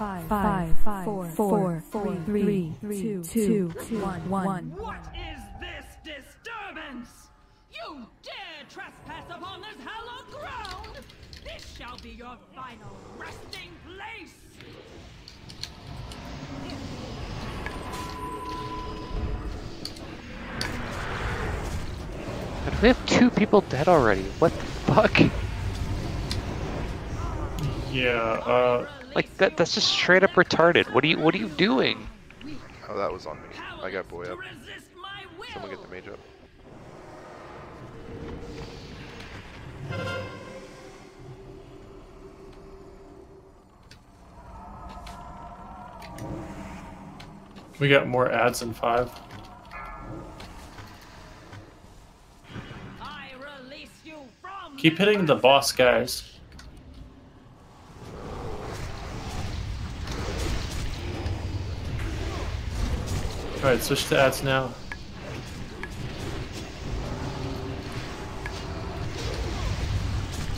five, five, five, four, four, four, three, two, two, one, one. What is this disturbance? You dare trespass upon this hallowed ground? This shall be your final resting place! But we have two people dead already. What the fuck? Yeah, uh, Like that that's just straight up retarded. What are you what are you doing? Oh, that was on me. I got boy up. resist my will! Someone get the mage up. we got more ads than five. I release you from Keep hitting the boss guys. Alright, switch to ads now.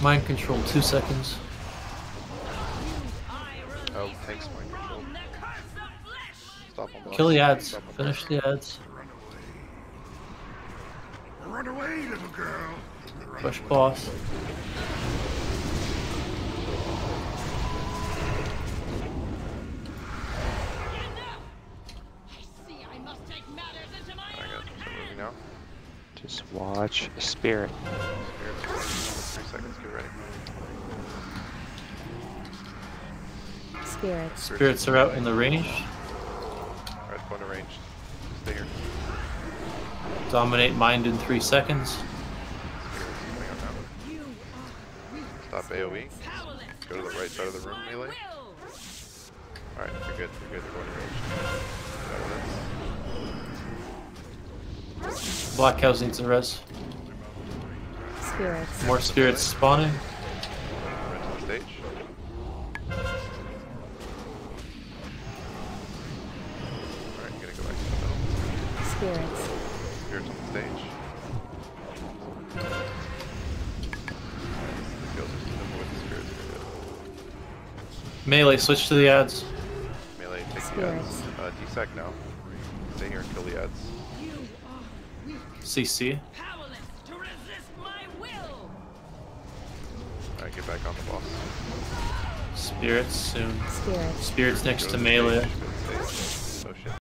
Mind control, two seconds. Oh, thanks, mind control. from the curse of flesh! Stop him. boss. Kill the ads. Stop Finish the ads. Run away, little girl. Push boss. Just watch Spirit. Here, three seconds, get ready. Spirits. Spirits are out in the range. Alright, going to range. Stay here. Dominate mind in three seconds. Spirits coming up now. You are weak, Stop AoE. Go to the right side of the room, melee. Alright, you're good. You're good. They're going to range. Black Cows needs a res. Spirits. More spirits spawning. Right to the stage. Alright, gotta go back to the middle. Spirits. Spirits on the stage. Feels just simple with the spirits. You're good. Melee, switch to the ads. Melee, take the ads. Uh, desec now. Stay here and kill the ads. You are CC. powerless to resist my will. Alright, get back on the boss. Spirits soon. Spirits. Spirits next to the melee. stage, go